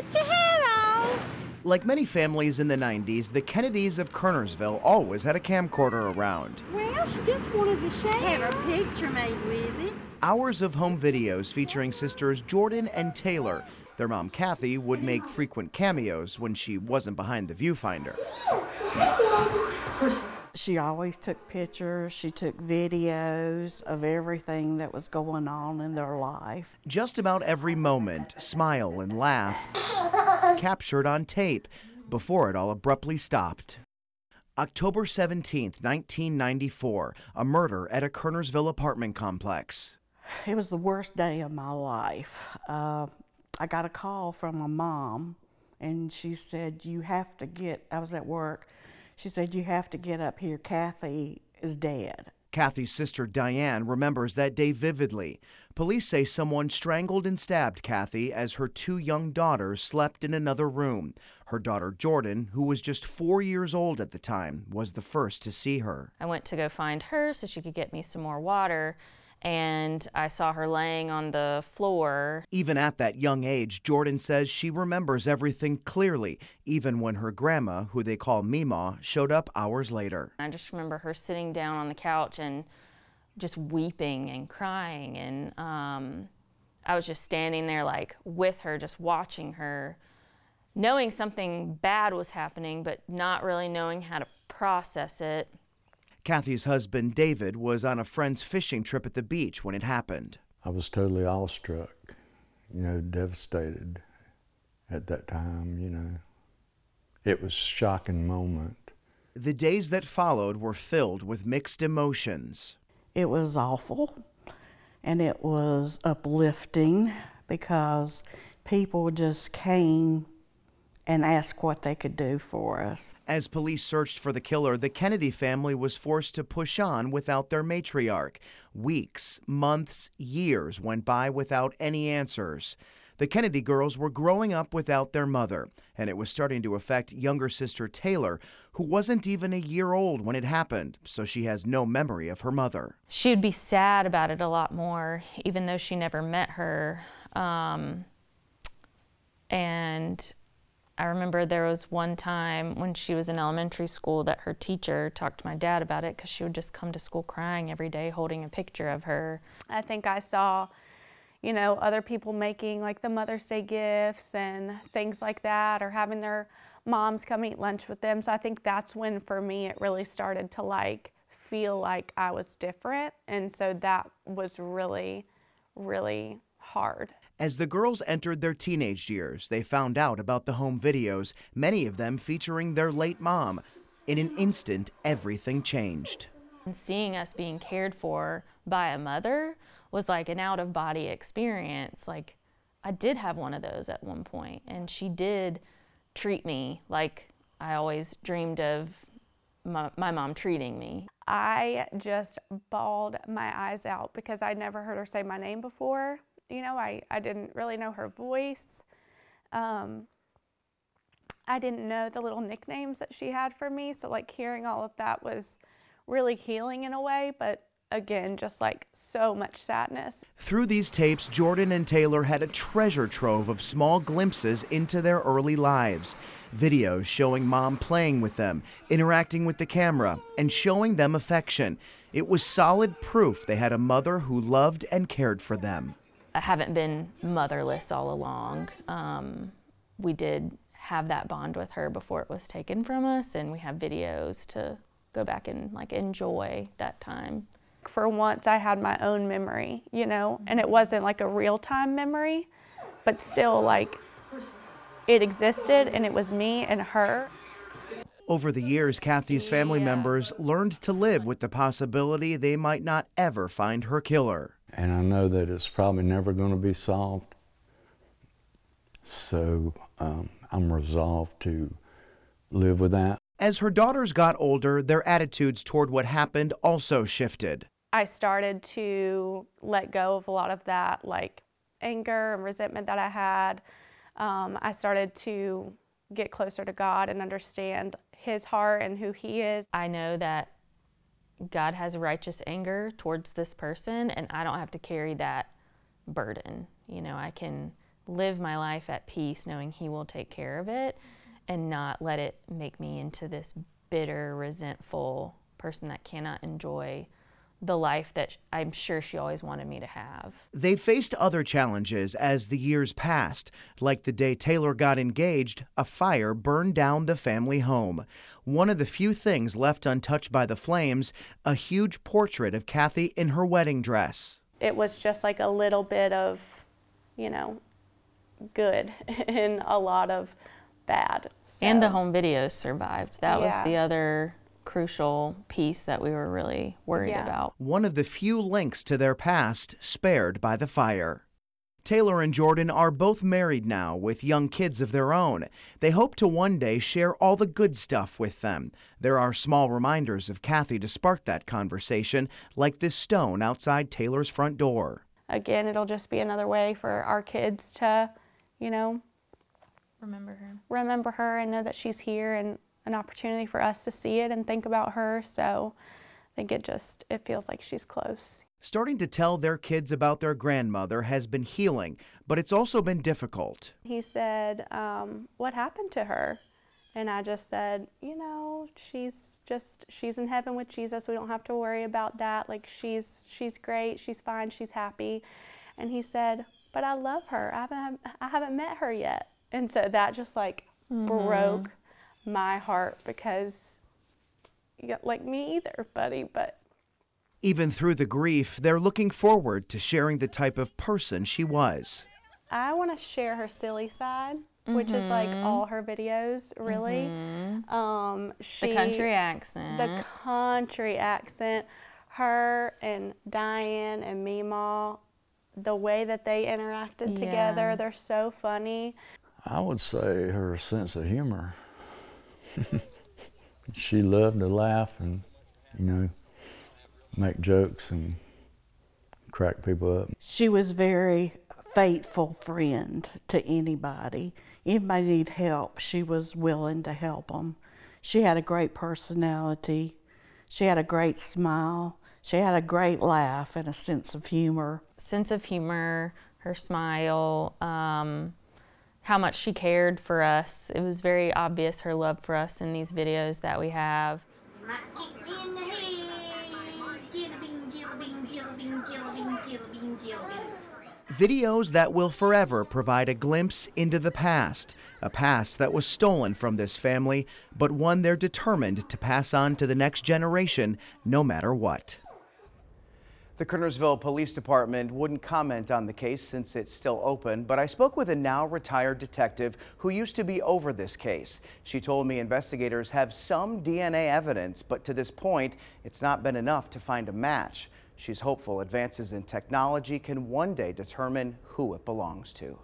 Put your head on. Like many families in the 90s, the Kennedys of Kernersville always had a camcorder around. Well, she just wanted to share. Have a picture made with it. Hours of home videos featuring sisters Jordan and Taylor. Their mom, Kathi, would make frequent cameos when she wasn't behind the viewfinder. She always took pictures, she took videos of everything that was going on in their life. Just about every moment, smile and laugh, captured on tape before it all abruptly stopped. October 17, 1994, a murder at a Kernersville apartment complex. It was the worst day of my life. Uh, I got a call from my mom, and she said, You have to get, I was at work. She said, You have to get up here. Kathi is dead. Kathi's sister Diane remembers that day vividly. Police say someone strangled and stabbed Kathi as her two young daughters slept in another room. Her daughter Jordan, who was just four years old at the time, was the first to see her. I went to go find her so she could get me some more water and I saw her laying on the floor. Even at that young age, Jordan says she remembers everything clearly, even when her grandma, who they call Mima, showed up hours later. I just remember her sitting down on the couch and just weeping and crying. And um, I was just standing there, like with her, just watching her, knowing something bad was happening, but not really knowing how to process it. Kathi's husband, David, was on a friend's fishing trip at the beach when it happened. I was totally awestruck, you know, devastated at that time, you know. It was a shocking moment. The days that followed were filled with mixed emotions. It was awful and it was uplifting because people just came and ask what they could do for us. As police searched for the killer, the Kennedy family was forced to push on without their matriarch. Weeks, months, years went by without any answers. The Kennedy girls were growing up without their mother, and it was starting to affect younger sister Taylor, who wasn't even a year old when it happened, so she has no memory of her mother. She'd be sad about it a lot more, even though she never met her. Um, and I remember there was one time when she was in elementary school that her teacher talked to my dad about it because she would just come to school crying every day holding a picture of her. I think I saw, you know, other people making like the Mother's Day gifts and things like that or having their moms come eat lunch with them. So I think that's when for me it really started to like feel like I was different. And so that was really, really hard. As the girls entered their teenage years, they found out about the home videos, many of them featuring their late mom. In an instant, everything changed. Seeing us being cared for by a mother was like an out of body experience. Like, I did have one of those at one point, and she did treat me like I always dreamed of my, my mom treating me. I just bawled my eyes out because I'd never heard her say my name before you know, I, I didn't really know her voice. Um, I didn't know the little nicknames that she had for me. So, like, hearing all of that was really healing in a way, but again, just like so much sadness. Through these tapes, Jordan and Taylor had a treasure trove of small glimpses into their early lives. Videos showing mom playing with them, interacting with the camera, and showing them affection. It was solid proof they had a mother who loved and cared for them. I haven't been motherless all along. Um, we did have that bond with her before it was taken from us, and we have videos to go back and like enjoy that time. For once, I had my own memory, you know, and it wasn't like a real time memory, but still like it existed and it was me and her. Over the years, Kathi's family members learned to live with the possibility they might not ever find her killer and I know that it's probably never going to be solved. So um, I'm resolved to live with that. As her daughters got older, their attitudes toward what happened also shifted. I started to let go of a lot of that, like anger and resentment that I had. Um, I started to get closer to God and understand His heart and who He is. I know that God has righteous anger towards this person, and I don't have to carry that burden. You know, I can live my life at peace knowing He will take care of it and not let it make me into this bitter, resentful person that cannot enjoy the life that I'm sure she always wanted me to have. They faced other challenges as the years passed. Like the day Taylor got engaged, a fire burned down the family home. One of the few things left untouched by the flames, a huge portrait of Kathi in her wedding dress. It was just like a little bit of, you know, good and a lot of bad. So, And the home videos survived. That Yeah. was the other crucial piece that we were really worried Yeah. about. One of the few links to their past spared by the fire. Taylor and Jordan are both married now with young kids of their own. They hope to one day share all the good stuff with them. There are small reminders of Kathi to spark that conversation, like this stone outside Taylor's front door. again, it'll just be another way for our kids to, you know, Remember her? remember her and know that she's here and an opportunity for us to see it and think about her. So I think it just it feels like she's close. Starting to tell their kids about their grandmother has been healing, but it's also been difficult. He said, um, "What happened to her?" And I just said, "You know, she's just she's in heaven with Jesus. We don't have to worry about that. Like she's she's great. She's fine. She's happy." And he said, "But I love her. I haven't I haven't met her yet." And so that just like broke my heart because yeah, like me either, buddy, but Even through the grief, they're looking forward to sharing the type of person she was. I want to share her silly side, which is like all her videos, really. Um, she, The country accent. the country accent, her and Diane and Meemaw, the way that they interacted together, they're so funny. I would say her sense of humor. she loved to laugh and, you know, make jokes and crack people up. She was very faithful friend to anybody. Anybody need help, she was willing to help them. She had a great personality. She had a great smile. She had a great laugh and a sense of humor. sense of humor, her smile, um, how much she cared for us. It was very obvious her love for us in these videos that we have. Videos that will forever provide a glimpse into the past, a past that was stolen from this family, but one they're determined to pass on to the next generation no matter what. The Kernersville Police Department wouldn't comment on the case since it's still open, but I spoke with a now retired detective who used to be over this case. She told me investigators have some DNA evidence, but to this point, it's not been enough to find a match. She's hopeful advances in technology can one day determine who it belongs to.